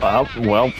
Uh, well,